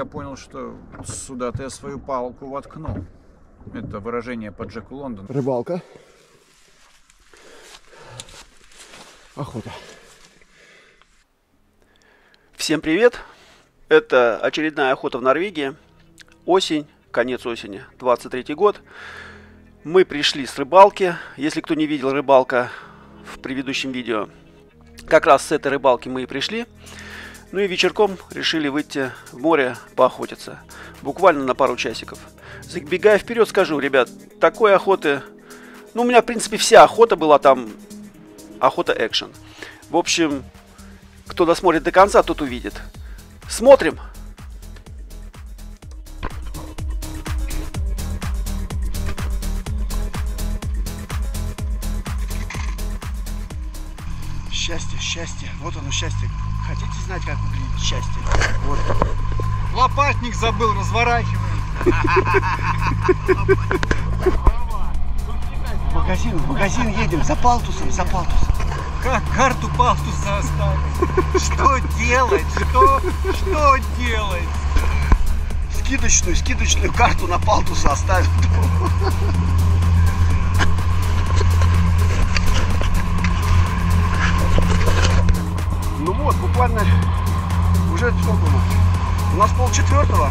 я понял, что сюда-то я свою палку воткну. Это выражение по Джеку Лондону. Рыбалка. Охота. Всем привет! Это очередная охота в Норвегии. Осень, конец осени, 23 год. Мы пришли с рыбалки. Если кто не видел рыбалка в предыдущем видео, как раз с этой рыбалки мы и пришли. Ну и вечерком решили выйти в море поохотиться. Буквально на пару часиков. Забегая вперед, скажу, ребят, такой охоты... Ну, у меня, в принципе, вся охота была там охота экшен. В общем, кто досмотрит до конца, тот увидит. Смотрим! Счастье, счастье. Вот оно счастье. Хотите знать, как выглядит счастье? Вот. Лопатник забыл, разворачиваем. В магазин, в магазин едем за палтусом, за палтусом. Как карту пастуса оставить? Что делать? Что? Что делать? Скидочную, скидочную карту на палтуса оставил. Буквально уже сколько у нас? У нас полчетвертого.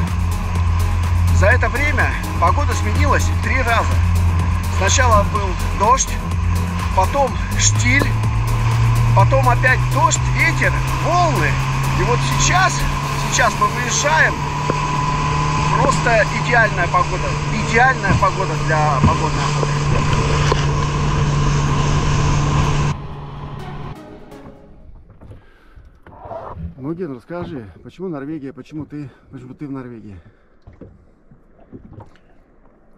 За это время погода сменилась три раза. Сначала был дождь, потом штиль, потом опять дождь, ветер, волны. И вот сейчас, сейчас мы выезжаем. Просто идеальная погода. Идеальная погода для погодной охоты. Ну, Ген, расскажи, почему Норвегия, почему ты, почему ты в Норвегии?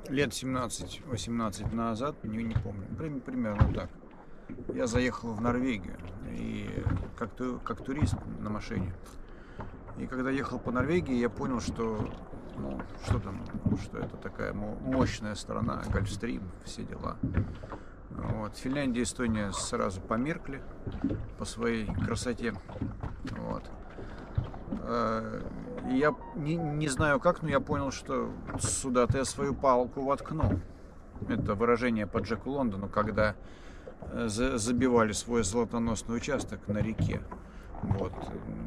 Лет 17-18 назад, не, не помню, при- примерно так. Я заехал в Норвегию и как, ту- как турист на машине. И когда ехал по Норвегии, я понял, что ну, что там, что это такая мо- мощная страна, Гольфстрим, все дела. Вот. Финляндия и Эстония сразу померкли по своей красоте. Вот. Э, Я не, не знаю как, но я понял, что сюда-то я свою палку воткну. Это выражение по Джеку Лондону, когда э, за- забивали свой золотоносный участок на реке. Вот.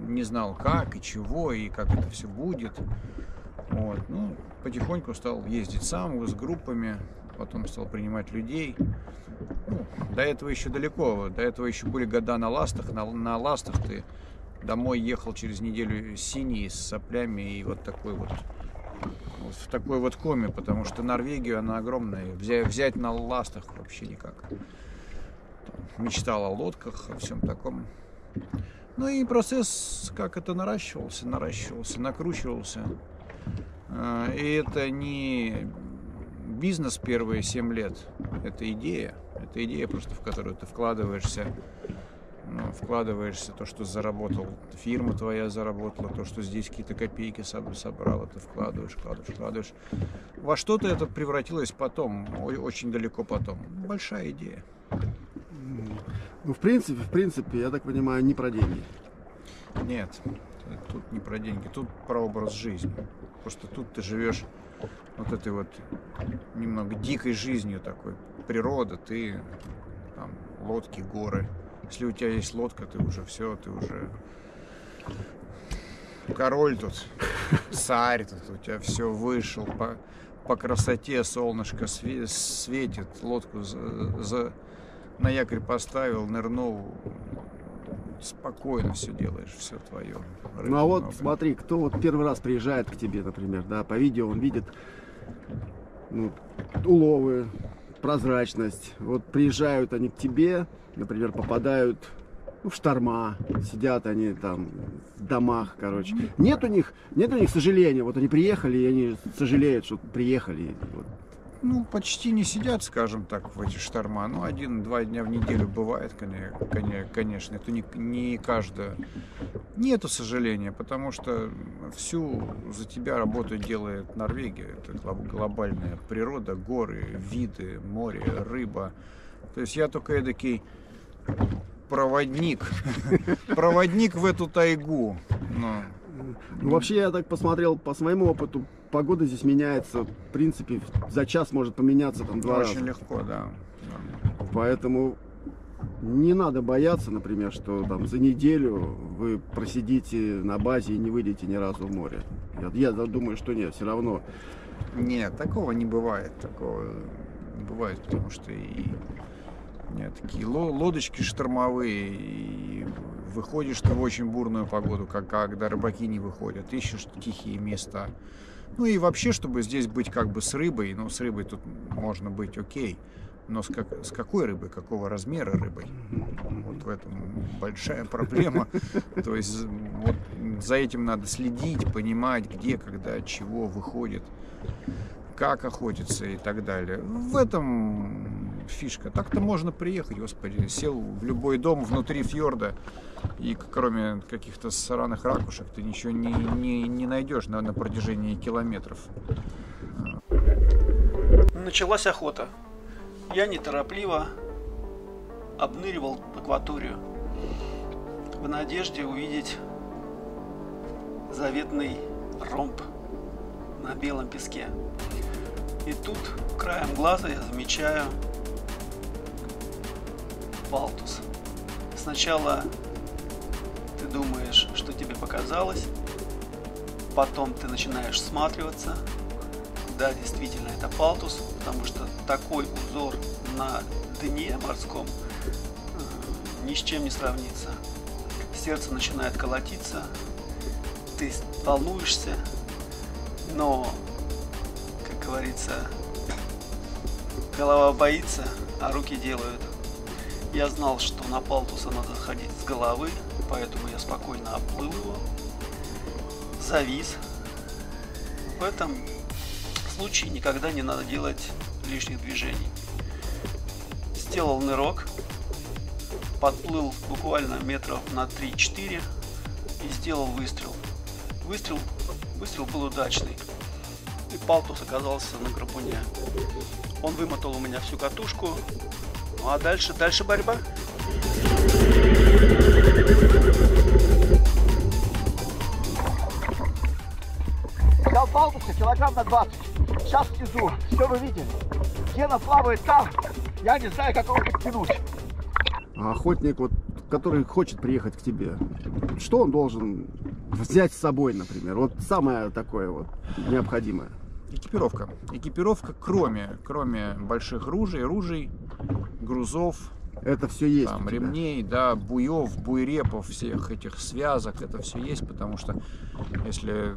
Не знал как и чего, и как это все будет. Вот. Ну, потихоньку стал ездить сам с группами, потом стал принимать людей. Ну, до этого еще далеко, до этого еще были года на ластах. На, на ластах ты домой ехал через неделю синий с соплями и вот такой вот, вот в такой вот коме, потому что Норвегию она огромная, взять, взять на ластах вообще никак. Там мечтал о лодках, о всем таком. Ну и процесс, как это наращивался, наращивался, накручивался. А, И это не бизнес первые 7 лет, это идея. Это идея просто, в которую ты вкладываешься ну, вкладываешься, то, что заработал, фирма твоя заработала, то, что здесь какие-то копейки соб- собрал, ты вкладываешь, вкладываешь, вкладываешь. Во что-то это превратилось потом, очень далеко потом. Большая идея. Ну, в принципе, в принципе, я так понимаю, не про деньги. Нет, тут не про деньги, тут про образ жизни. Просто тут ты живешь вот этой вот немного дикой жизнью такой. Природа, ты там лодки, горы. Если у тебя есть лодка, ты уже все, ты уже король тут, царь тут, у тебя все вышел по, по красоте, солнышко све- светит, лодку за, за- на якорь поставил, нырнул, спокойно все делаешь, все твое. Ну а вот смотри, кто вот первый раз приезжает к тебе, например, да, по видео он видит ну, уловы, прозрачность. Вот приезжают они к тебе, например, попадают ну, в шторма, сидят они там в домах, короче. Нет у них, нет у них сожаления. Вот они приехали, и они сожалеют, что приехали. Вот. Ну, почти не сидят, скажем так, в эти шторма. Ну, один-два дня в неделю бывает, коне- коне- конечно. Это не, не каждое. Нету сожаления, потому что всю за тебя работу делает Норвегия. Это глоб- глобальная природа, горы, виды, море, рыба. То есть я только эдакий проводник. Проводник в эту тайгу. Ну, вообще, я так посмотрел, по своему опыту, погода здесь меняется, в принципе, за час может поменяться там два Очень раза. легко, да. Поэтому не надо бояться, например, что там за неделю вы просидите на базе и не выйдете ни разу в море. Я, я думаю, что нет, все равно. Нет, такого не бывает. Такого не бывает, потому что и такие ло- лодочки штормовые, и выходишь ты в очень бурную погоду, как когда рыбаки не выходят, ищешь тихие места. Ну и вообще, чтобы здесь быть как бы с рыбой, ну с рыбой тут можно быть окей, но с, как, с какой рыбой, какого размера рыбой? Вот в этом большая проблема. То есть вот за этим надо следить, понимать, где, когда, чего выходит, как охотиться и так далее. В этом фишка. Так-то можно приехать, господи, сел в любой дом внутри фьорда, и кроме каких-то сраных ракушек ты ничего не, не, не найдешь на, на протяжении километров. Началась охота. Я неторопливо обныривал акваторию в надежде увидеть заветный ромб на белом песке. И тут краем глаза я замечаю палтус. Сначала ты думаешь, что тебе показалось, потом ты начинаешь всматриваться, да, действительно, это палтус, потому что такой узор на дне морском э, ни с чем не сравнится. Сердце начинает колотиться, ты волнуешься, но, как говорится, голова боится, а руки делают. Я знал, что на палтуса надо заходить с головы, поэтому я спокойно оплыл его, завис. В этом случае никогда не надо делать лишних движений. Сделал нырок, подплыл буквально метров на 3-4 и сделал выстрел. Выстрел, выстрел был удачный. И палтус оказался на гарпуне. Он вымотал у меня всю катушку. Ну а дальше, дальше борьба. Взял палтуса килограмм на 20. Сейчас снизу. Все вы видели. Гена плавает там. Я не знаю, как его подтянуть. А охотник, вот, который хочет приехать к тебе, что он должен взять с собой, например? Вот самое такое вот необходимое. Экипировка. Экипировка, кроме, кроме больших ружей, ружей, грузов, Это все есть. там, ремней, да, буев, буйрепов, всех этих связок, это все есть, потому что если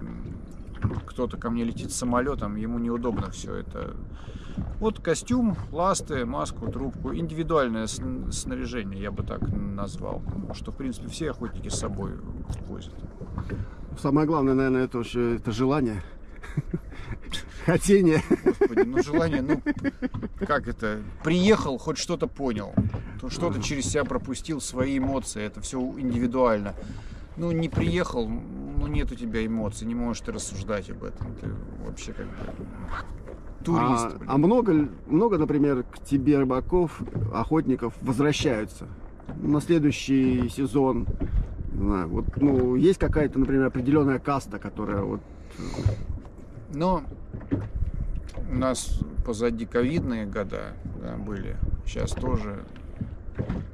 кто-то ко мне летит самолетом, ему неудобно все это. Вот костюм, ласты, маску, трубку, индивидуальное сн- снаряжение, я бы так назвал, что в принципе все охотники с собой возят. Самое главное, наверное, это, это желание. Хотение. Господи, ну желание, ну как это, приехал, хоть что-то понял, то что-то через себя пропустил, свои эмоции, это все индивидуально. Ну не приехал, ну нет у тебя эмоций, не можешь ты рассуждать об этом, ты вообще как бы турист. А, блин. а много, много, например, к тебе рыбаков, охотников возвращаются на следующий сезон? Не знаю, вот, ну, есть какая-то, например, определенная каста, которая вот Но у нас позади ковидные года да, были. Сейчас тоже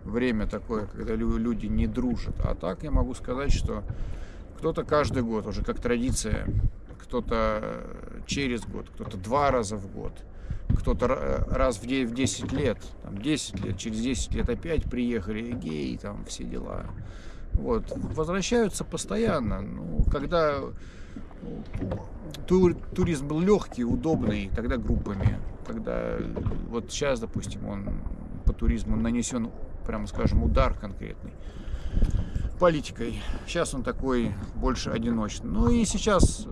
время такое, когда лю- люди не дружат. А так я могу сказать, что кто-то каждый год, уже как традиция, кто-то через год, кто-то два раза в год, кто-то ра- раз в де- в 10 лет, там 10 лет, через 10 лет опять приехали, гей, там все дела. Вот. Возвращаются постоянно. Ну, когда тур- туризм был легкий, удобный, тогда группами. Когда вот сейчас, допустим, он по туризму нанесен, прямо скажем, удар конкретный политикой. Сейчас он такой больше одиночный. Ну и сейчас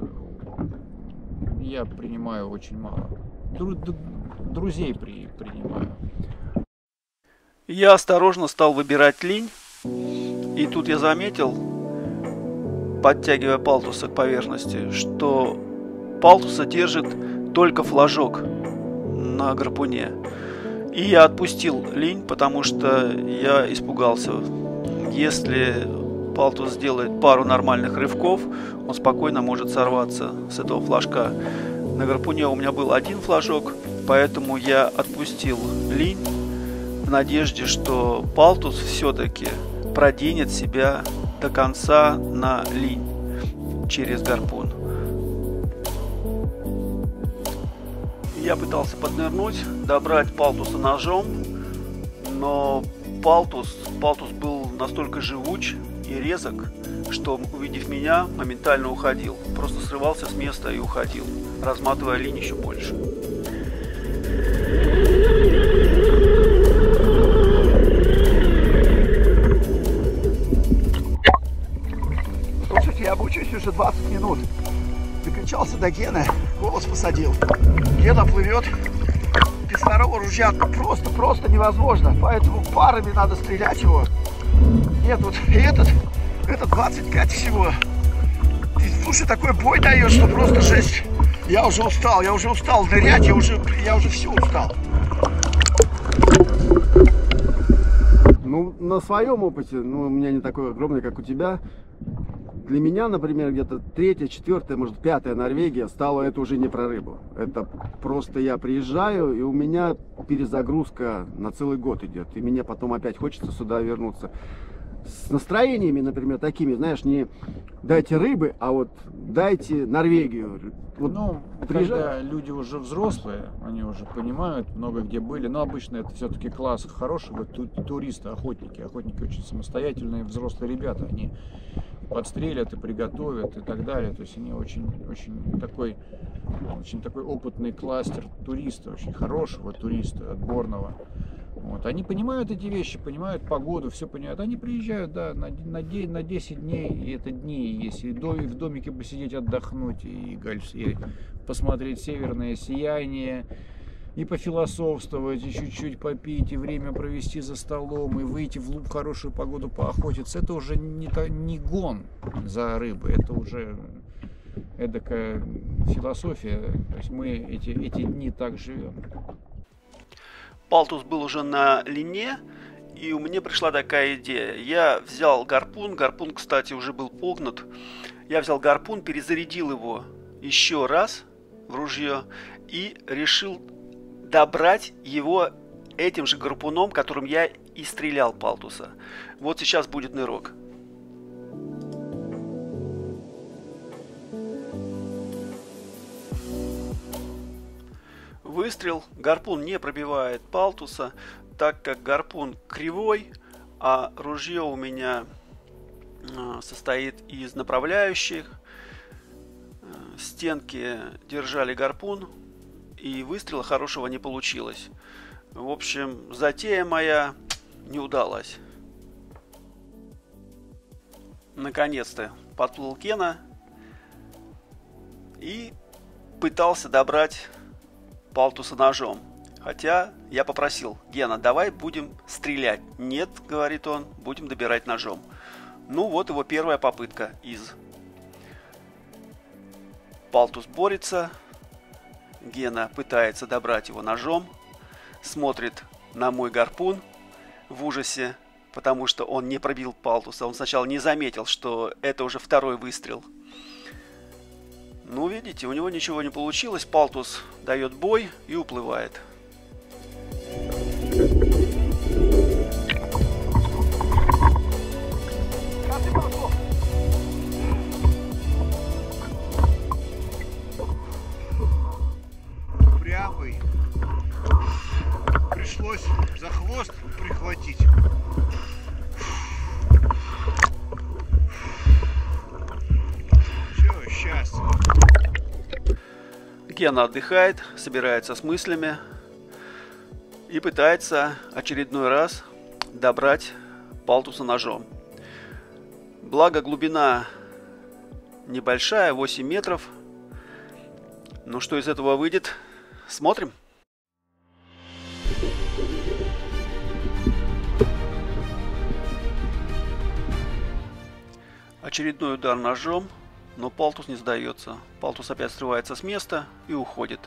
я принимаю очень мало. Дру- друзей при, принимаю. Я осторожно стал выбирать линь, и тут я заметил, подтягивая палтуса к поверхности, что палтуса держит только флажок на гарпуне. И я отпустил линь, потому что я испугался. Если Палтус сделает пару нормальных рывков, он спокойно может сорваться с этого флажка. На гарпуне у меня был один флажок, поэтому я отпустил линь в надежде, что Палтус все-таки проденет себя до конца на линь через гарпун. Я пытался поднырнуть, добрать Палтуса ножом, но Палтус, Палтус был настолько живуч и резок, что, увидев меня, моментально уходил. Просто срывался с места и уходил, разматывая линию еще больше. Обучусь уже 20 минут. Докричался до Гены, голос посадил. Гена плывет. Без второго ружья просто-просто невозможно. Поэтому парами надо стрелять его. Нет, вот этот, это 25 всего. Ты, слушай, такой бой даешь, что просто жесть. Я уже устал, я уже устал нырять, я уже, я уже все устал. Ну, на своем опыте, ну, у меня не такой огромный, как у тебя. Для меня, например, где-то третья, четвертая, может, пятая Норвегия стала это уже не про рыбу. Это просто я приезжаю, и у меня перезагрузка на целый год идет. И мне потом опять хочется сюда вернуться. С настроениями, например, такими, знаешь, не дайте рыбы, а вот дайте Норвегию. Вот ну, приезжай. когда люди уже взрослые, они уже понимают, много где были, но обычно это все-таки класс хорошего ту- туристы, охотники. Охотники очень самостоятельные, взрослые ребята, они подстрелят и приготовят и так далее. То есть они очень, очень такой, очень такой опытный кластер туриста, очень хорошего туриста, отборного. Вот. Они понимают эти вещи, понимают погоду, все понимают. Они приезжают, да, на, на, день, на 10 дней, и это дни есть. И до- и в домике посидеть, отдохнуть, и, гольф- и посмотреть северное сияние, и пофилософствовать, и чуть-чуть попить, и время провести за столом, и выйти в луг в хорошую погоду поохотиться. Это уже не, та- не гон за рыбой, это уже эдакая философия. То есть мы эти, эти дни так живем. Палтус был уже на лине, и у меня пришла такая идея. Я взял гарпун, гарпун, кстати, уже был погнут. Я взял гарпун, перезарядил его еще раз в ружье и решил добрать его этим же гарпуном, которым я и стрелял Палтуса. Вот сейчас будет нырок. Выстрел. Гарпун не пробивает Палтуса, так как гарпун кривой, а ружье у меня а, состоит из направляющих. А, Стенки держали гарпун, и выстрела хорошего не получилось. В общем, затея моя не удалась. Наконец-то подплыл Кена и пытался добрать Палтуса ножом. Хотя я попросил, Гена, давай будем стрелять. Нет, говорит он, будем добирать ножом. Ну вот его первая попытка из. Палтус борется. Гена пытается добрать его ножом. Смотрит на мой гарпун в ужасе, потому что он не пробил Палтуса. Он сначала не заметил, что это уже второй выстрел. Ну, видите, у него ничего не получилось. Палтус дает бой и уплывает. За хвост прихватить. Все, счастье. Гена отдыхает, собирается с мыслями и пытается очередной раз добрать Палтуса ножом. Благо глубина небольшая, 8 метров. Ну что из этого выйдет? Смотрим. Очередной удар ножом, но Палтус не сдается. Палтус опять срывается с места и уходит.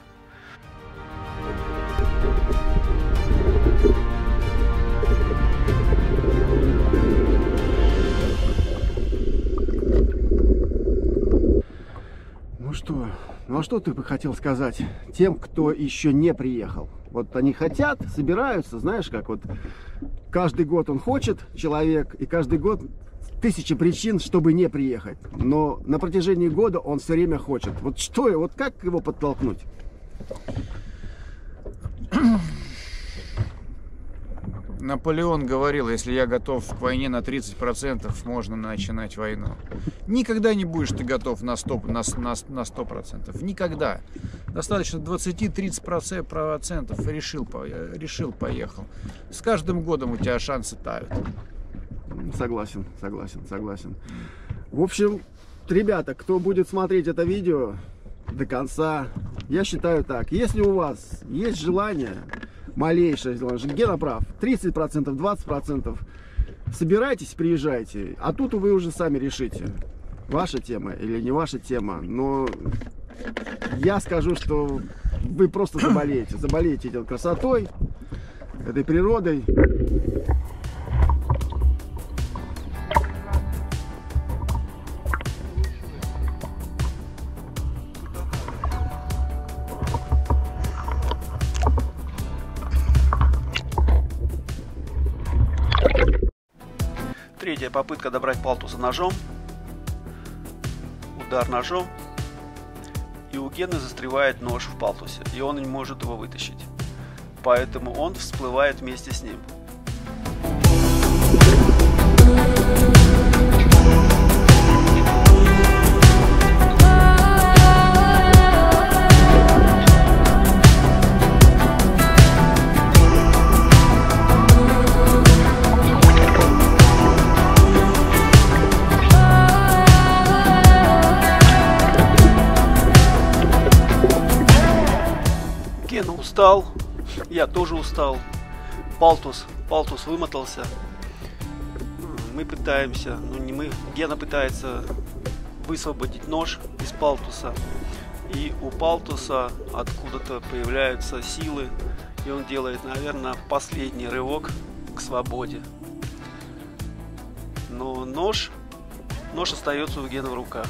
Ну что, ну а что ты бы хотел сказать тем, кто еще не приехал? Вот они хотят, собираются, знаешь, как вот каждый год он хочет человек, и каждый год тысячи причин, чтобы не приехать. Но на протяжении года он все время хочет. Вот что, вот как его подтолкнуть? Наполеон говорил, если я готов к войне на 30%, можно начинать войну. Никогда не будешь ты готов на 100%. На, на, на 100%. Никогда. Достаточно 20-30% решил, решил, поехал. С каждым годом у тебя шансы тают. Согласен, согласен, согласен. В общем, ребята, кто будет смотреть это видео до конца, я считаю так. Если у вас есть желание малейшее желание. Гена прав. 30%, 20%. Собирайтесь, приезжайте. А тут вы уже сами решите, ваша тема или не ваша тема. Но я скажу, что вы просто заболеете. Заболеете этой красотой, этой природой. Попытка добрать палтуса ножом. Удар ножом. И у Гены застревает нож в палтусе, и он не может его вытащить. Поэтому он всплывает вместе с ним. Устал, я тоже устал. Палтус, Палтус вымотался. Мы пытаемся, ну не мы, Гена пытается высвободить нож из Палтуса. И у Палтуса откуда-то появляются силы, и он делает, наверное, последний рывок к свободе. Но нож, нож остается у Гена в руках.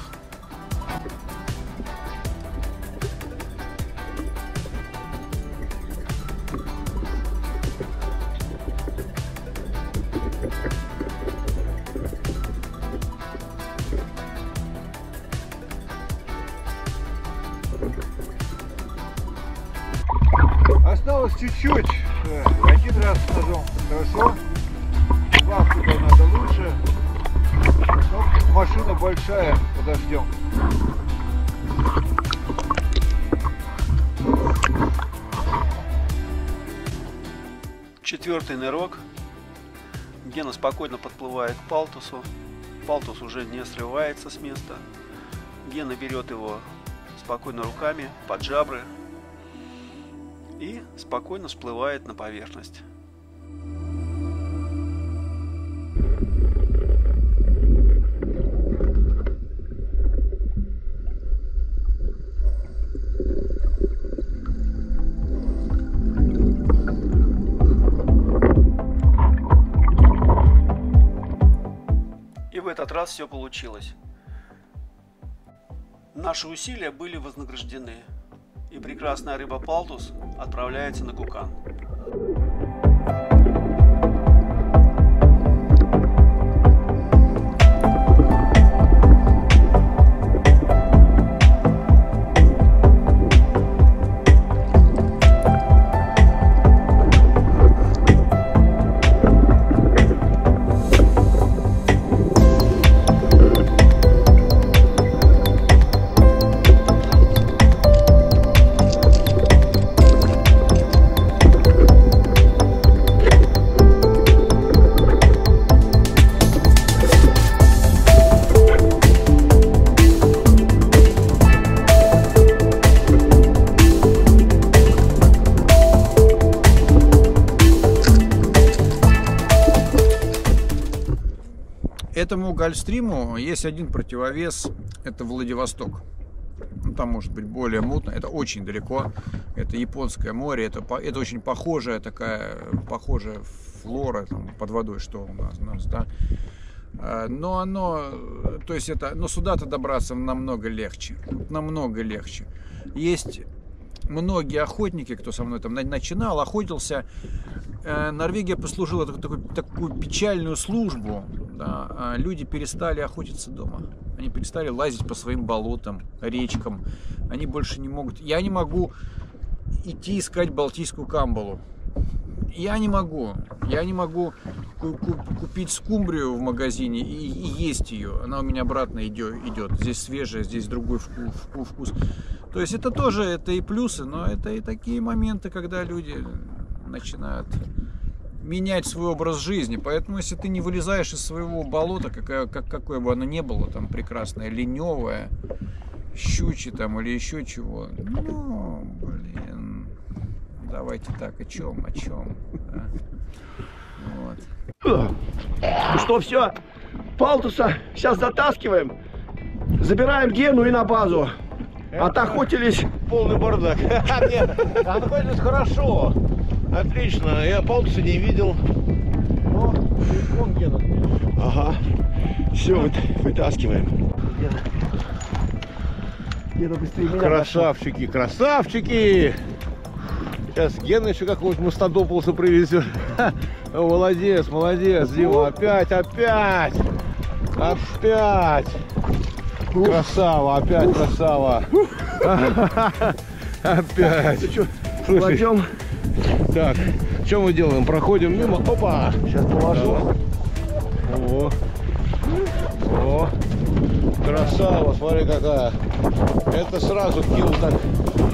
Четвертый нырок. Гена спокойно подплывает к Палтусу. Палтус уже не срывается с места. Гена берет его спокойно руками под жабры, и спокойно всплывает на поверхность. Раз все получилось. Наши усилия были вознаграждены и прекрасная рыба палтус отправляется на Кукан. Этому Гольфстриму есть один противовес, это Владивосток. Ну, там может быть более мутно, это очень далеко, это Японское море, это, это очень похожая такая, похожая флора там, под водой, что у нас, у нас да. А, но оно но, то есть это, но сюда-то добраться намного легче, намного легче. Есть многие охотники, кто со мной там начинал, охотился. Э, Норвегия послужила такую, такую печальную службу. Да, а люди перестали охотиться дома. Они перестали лазить по своим болотам, речкам. Они больше не могут. Я не могу идти искать Балтийскую камбалу. Я не могу. Я не могу купить скумбрию в магазине и, и есть ее. Она у меня обратно идет. Здесь свежая, здесь другой вкус. вкус. То есть это тоже это и плюсы, но это и такие моменты, когда люди начинают менять свой образ жизни. Поэтому, если ты не вылезаешь из своего болота, какое, как, какое бы оно ни было, там прекрасное, леневое, щучье там или еще чего, ну, блин, давайте так, о чем, о чем, да? вот. Ну что, все, Палтуса сейчас затаскиваем, забираем Гену и на базу. Отохотились. Полный бардак. Нет, охотились хорошо. Отлично. Я Палтуса не видел. Но телефон Гена. Ага. Все, вы, вытаскиваем. Гена. Гена быстрее меня. Красавчики, красавчики! Сейчас Гена еще какого-нибудь мастодополса привезет. Молодец, молодец, Дима. Опять, опять! Опять! Красава, опять красава. Опять. Кладем. Так, что мы делаем? Проходим мимо. Опа! Сейчас положу. О. О. Красава, смотри какая. Это сразу килл так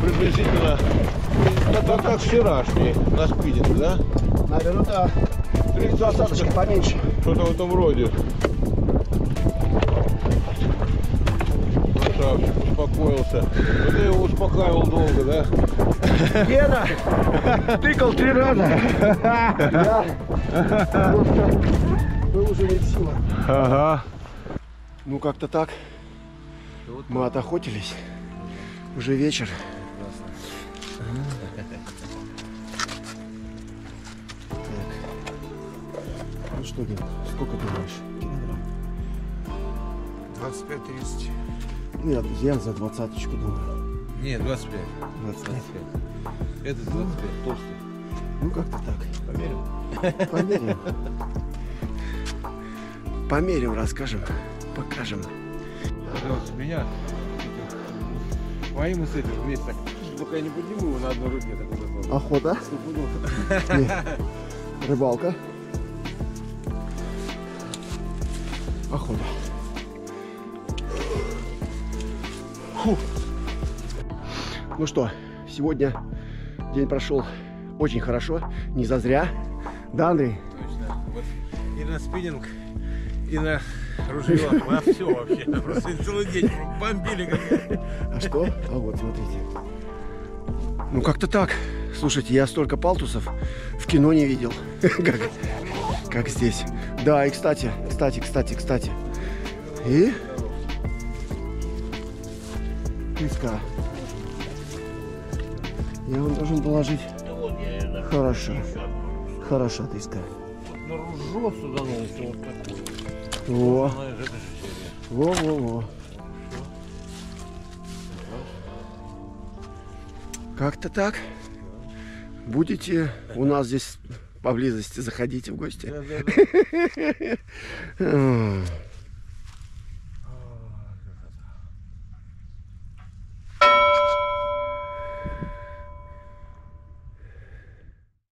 приблизительно. Это как вчерашний на спидинг, да? Наверное, да. 30 поменьше. Что-то в этом роде. Успокоился. Но ты его успокаивал долго, да? Гена, тыкал три раза. Я просто был уже не сила. Ага. Ну, как-то так. Мы отохотились. Уже вечер. Ну что, Ген, сколько думаешь? Килограмм? 25-30. Нет, я за двадцаточку думаю. Нет, 25. 25. 25. Это 25, толстый. Ну как-то так. Померим? Померим. Померим, расскажем, покажем. Пожалуйста, меня моим с этим вместе так. Только я не подниму его на одной руке. Так вот, Охота. Рыбалка. Охота. Фу. Ну что, сегодня день прошел очень хорошо, не зазря. Да, Андрей? Точно. Вот и на спиннинг, и на ружье, на все вообще. Просто целый день бомбили А что? А вот, смотрите. Ну, как-то так. Слушайте, я столько палтусов в кино не видел, как, как здесь. Да, и кстати, кстати, кстати, кстати. И песка. Я вам должен положить. Хорошо. Хорошо, треска. Вот. Во, Знаешь, это же серия. во, во, во. Как-то так. Будете у нас здесь поблизости, заходите в гости. Да, да, да.